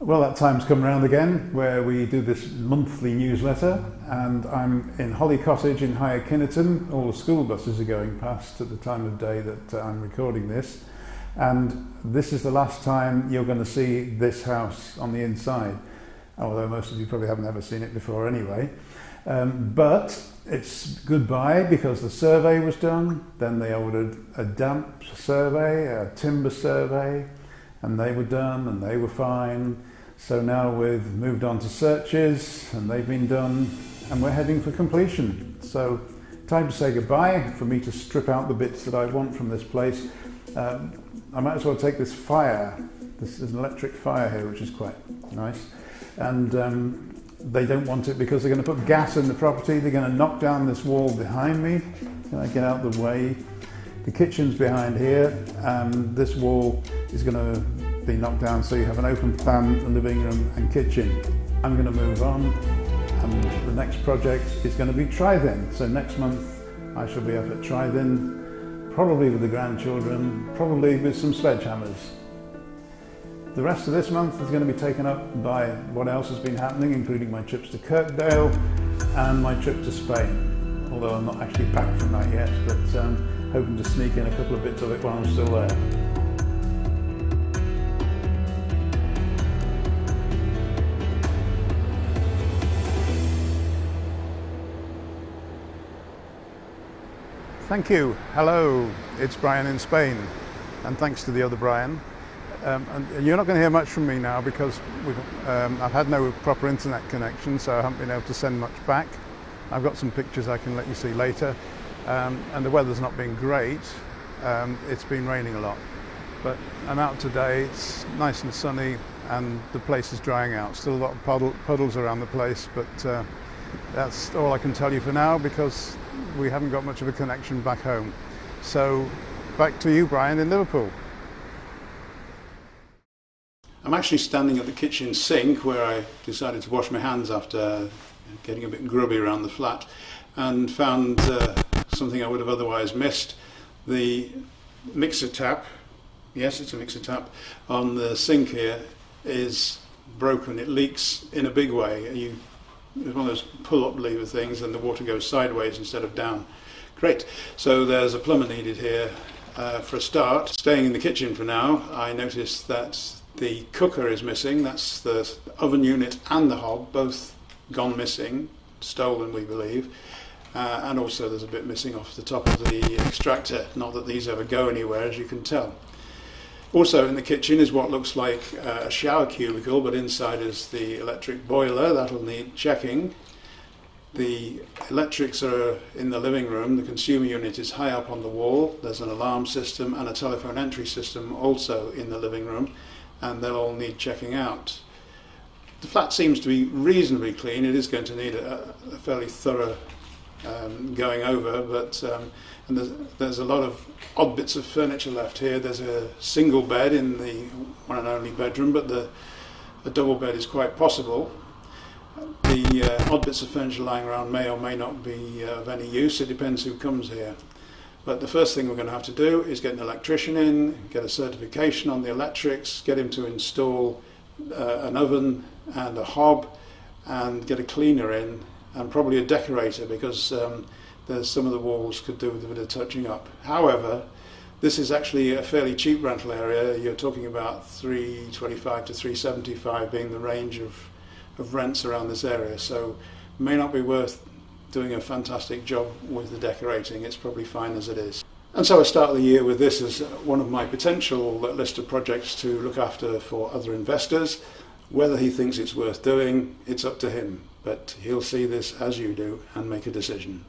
Well, that time's come round again where we do this monthly newsletter, and I'm in Holly Cottage in Higher Kinnerton. All the school buses are going past at the time of day that uh, I'm recording this, and this is the last time you're going to see this house on the inside, although most of you probably haven't ever seen it before anyway. Um, but it's goodbye because the survey was done, then they ordered a damp survey, a timber survey, and they were done and they were fine. So now we've moved on to searches and they've been done and we're heading for completion. So time to say goodbye for me to strip out the bits that I want from this place. Um, I might as well take this fire. This is an electric fire here, which is quite nice. And um, they don't want it because they're going to put gas in the property. They're going to knock down this wall behind me. Can I get out the way? The kitchen's behind here, and this wall is going to be knocked down so you have an open plan living room and kitchen. I'm going to move on, and the next project is going to be Trythin. So next month I shall be up at Trythin, probably with the grandchildren, probably with some sledgehammers. The rest of this month is going to be taken up by what else has been happening, including my trips to Kirkdale and my trip to Spain. Although I'm not actually back from that yet, but um, hoping to sneak in a couple of bits of it while I'm still there. Thank you. Hello, it's Brian in Spain, and thanks to the other Brian. Um, and you're not going to hear much from me now because um, I've had no proper internet connection, so I haven't been able to send much back. I've got some pictures I can let you see later, um, and the weather's not been great. Um, it's been raining a lot, but I'm out today. It's nice and sunny, and the place is drying out. Still a lot of puddle, puddles around the place, but uh, that's all I can tell you for now because we haven't got much of a connection back home. So back to you, Brian, in Liverpool. I'm actually standing at the kitchen sink where I decided to wash my hands after getting a bit grubby around the flat and found uh, something I would have otherwise missed. The mixer tap, yes it's a mixer tap, on the sink here is broken. It leaks in a big way. You, it's one of those pull-up lever things and the water goes sideways instead of down. Great. So there's a plumber needed here uh, for a start. Staying in the kitchen for now, I noticed that the cooker is missing, that's the oven unit and the hob, both gone missing, stolen we believe. Uh, and also there's a bit missing off the top of the extractor, not that these ever go anywhere as you can tell. Also in the kitchen is what looks like uh, a shower cubicle, but inside is the electric boiler, that'll need checking. The electrics are in the living room, the consumer unit is high up on the wall, there's an alarm system and a telephone entry system also in the living room and they'll all need checking out. The flat seems to be reasonably clean. It is going to need a, a fairly thorough um, going over, but um, and there's, there's, a lot of odd bits of furniture left here. There's a single bed in the one and only bedroom, but the a double bed is quite possible. The uh, odd bits of furniture lying around may or may not be uh, of any use. It depends who comes here. But the first thing we're going to have to do is get an electrician in, get a certification on the electrics, get him to install uh, an oven and a hob, and get a cleaner in, and probably a decorator because um, there's some of the walls could do with a bit of touching up. However, this is actually a fairly cheap rental area. You're talking about 325 to 375 being the range of, of rents around this area. So may not be worth doing a fantastic job with the decorating. It's probably fine as it is. And so I start the year with this as one of my potential list of projects to look after for other investors. Whether he thinks it's worth doing, it's up to him, but he'll see this as you do and make a decision.